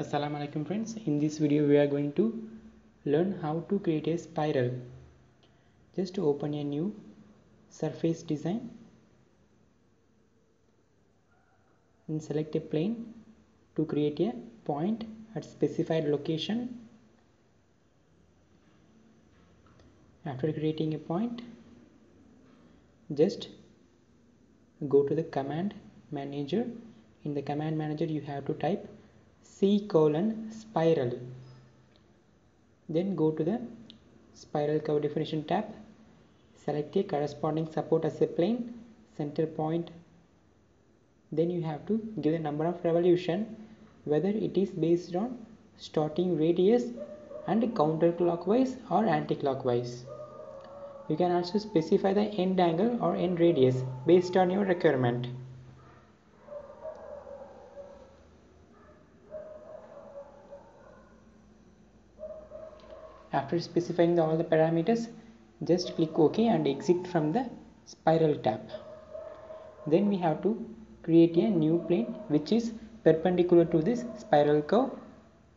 Assalamu alaikum friends. In this video we are going to learn how to create a spiral. Just to open a new surface design and select a plane to create a point at specified location. After creating a point just go to the command manager. In the command manager you have to type c colon spiral. Then go to the spiral curve definition tab. Select a corresponding support as a plane center point. Then you have to give the number of revolution whether it is based on starting radius and counterclockwise or anticlockwise. You can also specify the end angle or end radius based on your requirement after specifying the, all the parameters just click ok and exit from the spiral tab. Then we have to create a new plane which is perpendicular to this spiral curve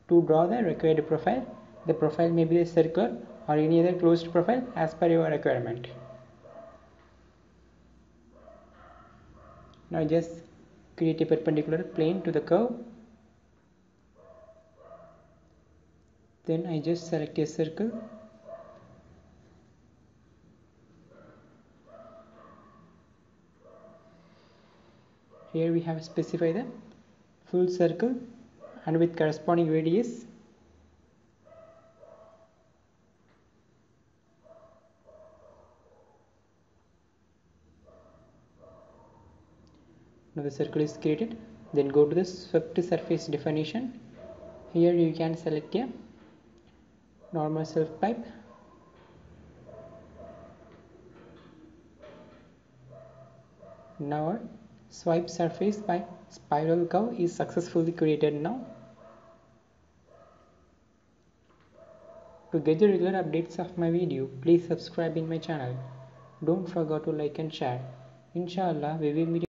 to draw the required profile. The profile may be a circle or any other closed profile as per your requirement. Now just create a perpendicular plane to the curve then I just select a circle. Here we have specified the full circle and with corresponding radius. Now the circle is created. Then go to the swept surface definition. Here you can select a normal self pipe now our swipe surface by spiral curve is successfully created now. To get the regular updates of my video please subscribe in my channel. Don't forget to like and share. Inshallah we will meet